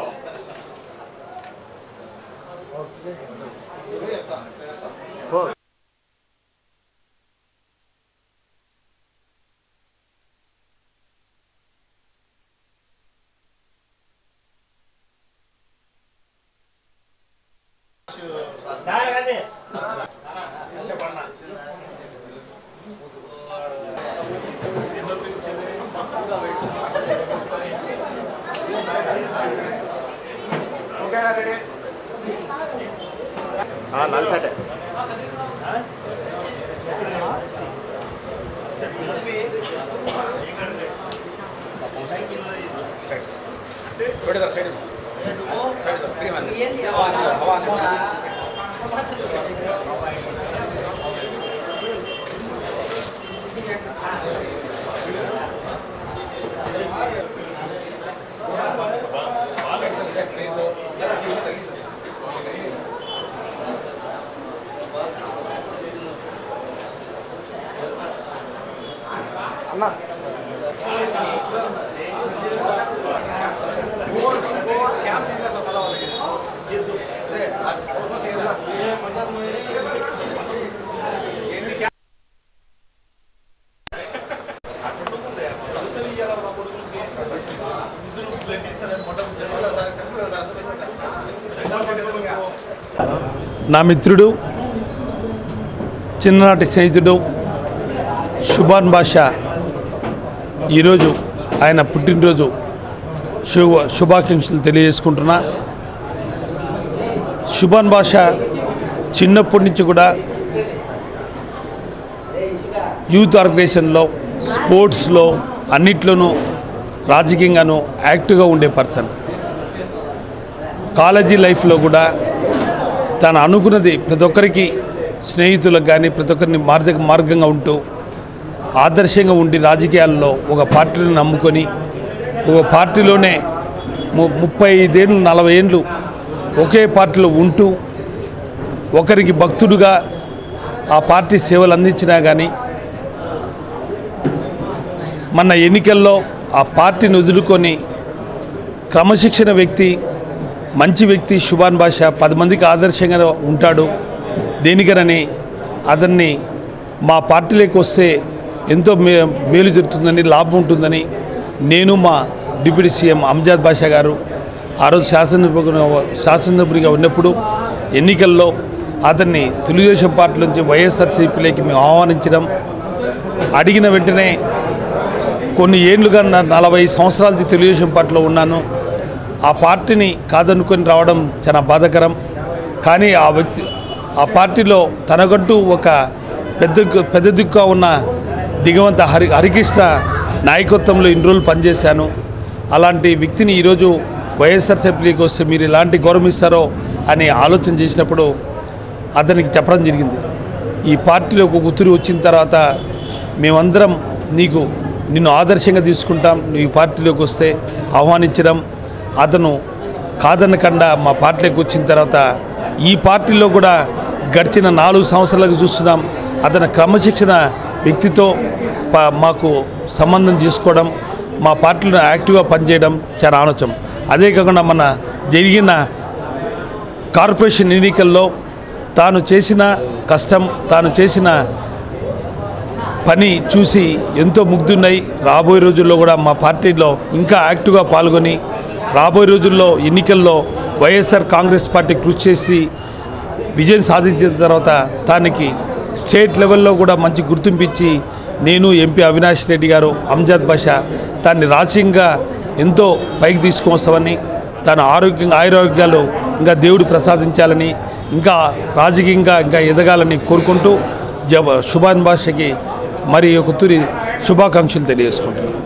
들어. 뭐? 나가세. 잠깐만. Thank you. நாலு சாட்டை Thank you. నల్సటే నా మిత్రుడు చిన్ననాటి స్నేహితుడు శుభాన్ బాషా. ఈరోజు ఆయన పుట్టినరోజు శుభ శుభాకాంక్షలు తెలియజేసుకుంటున్నా. శుభాన్ భాష చిన్నప్పటి నుంచి కూడా యూత్ ఆర్గనైజేషన్లో స్పోర్ట్స్లో అన్నిట్లోనూ రాజకీయంగానూ యాక్టివ్గా ఉండే పర్సన్. కాలేజీ లైఫ్లో కూడా తను అనుకున్నది ప్రతి ఒక్కరికి స్నేహితులకు కానీ ప్రతి ఒక్కరిని మార్గ మార్గంగా ఉంటూ ఆదర్శంగా ఉండి రాజకీయాల్లో ఒక పార్టీని నమ్ముకొని ఒక పార్టీలోనే ము ముప్పై ఐదేళ్ళు నలభై ఏళ్ళు ఒకే పార్టీలో ఉంటూ ఒకరికి భక్తుడుగా ఆ పార్టీ సేవలు అందించినా కానీ మన ఎన్నికల్లో ఆ పార్టీని వదులుకొని క్రమశిక్షణ వ్యక్తి మంచి వ్యక్తి శుభాన్ భాష పది మందికి ఆదర్శంగా ఉంటాడు. దేనికనని అతన్ని మా పార్టీలోకి వస్తే ఎంతో మే మేలు జరుగుతుందని లాభం ఉంటుందని నేను మా డిప్యూటీ సీఎం అంజాద్ బాషా గారు ఆ రోజు శాసనసభ శాసనసభ్యుడిగా ఉన్నప్పుడు ఎన్నికల్లో అతన్ని తెలుగుదేశం పార్టీ నుంచి వైఎస్ఆర్సీపీలోకి మేము ఆహ్వానించడం అడిగిన వెంటనే కొన్ని ఏళ్ళుగా నా నలభై సంవత్సరాల తెలుగుదేశం పార్టీలో ఉన్నాను. ఆ పార్టీని కాదనుకొని రావడం చాలా బాధాకరం. కానీ ఆ వ్యక్తి ఆ పార్టీలో తనకంటూ ఒక పెద్ద పెద్ద దిక్కుగా ఉన్న దిగవంత హరి హరికృష్ణ నాయకత్వంలో ఇన్ని రోజులు పనిచేశాను. అలాంటి వ్యక్తిని ఈరోజు వైఎస్ఆర్సీపీకి వస్తే మీరు ఎలాంటి గౌరవిస్తారో అని ఆలోచన చేసినప్పుడు అతనికి చెప్పడం జరిగింది. ఈ పార్టీలో ఒక గుర్తురు వచ్చిన తర్వాత మేమందరం నీకు నిన్ను ఆదర్శంగా తీసుకుంటాం నువ్వు ఈ పార్టీలోకి వస్తే ఆహ్వానించడం అతను కాదనకుండా మా పార్టీలోకి వచ్చిన తర్వాత ఈ పార్టీలో కూడా గడిచిన నాలుగు సంవత్సరాలకు చూస్తున్నాం. అతని క్రమశిక్షణ వ్యక్తితో మాకు సంబంధం తీసుకోవడం మా పార్టీలో యాక్టివ్గా పనిచేయడం చాలా ఆలోచన అదే కాకుండా మన జరిగిన కార్పొరేషన్ ఎన్నికల్లో తాను చేసిన కష్టం తాను చేసిన పని చూసి ఎంతో ముగ్ధున్నాయి రాబోయే రోజుల్లో కూడా మా పార్టీలో ఇంకా యాక్టివ్గా పాల్గొని రాబోయే రోజుల్లో ఎన్నికల్లో వైఎస్ఆర్ కాంగ్రెస్ పార్టీ కృషి చేసి విజయం సాధించిన తర్వాత దానికి స్టేట్ లెవెల్లో కూడా మంచి గుర్తింపిచ్చి నేను ఎంపీ అవినాష్ రెడ్డి గారు అంజాద్ బాషా దాన్ని రాజకీయంగా ఎంతో పైకి తీసుకొస్తామని తన ఆరోగ్యంగా ఆయురారోగ్యాలు ఇంకా దేవుడు ప్రసాదించాలని ఇంకా రాజకీయంగా ఇంకా ఎదగాలని కోరుకుంటూ జ శుభాన్ భాషకి మరి ఒక తురి శుభాకాంక్షలు తెలియజేసుకుంటున్నాను.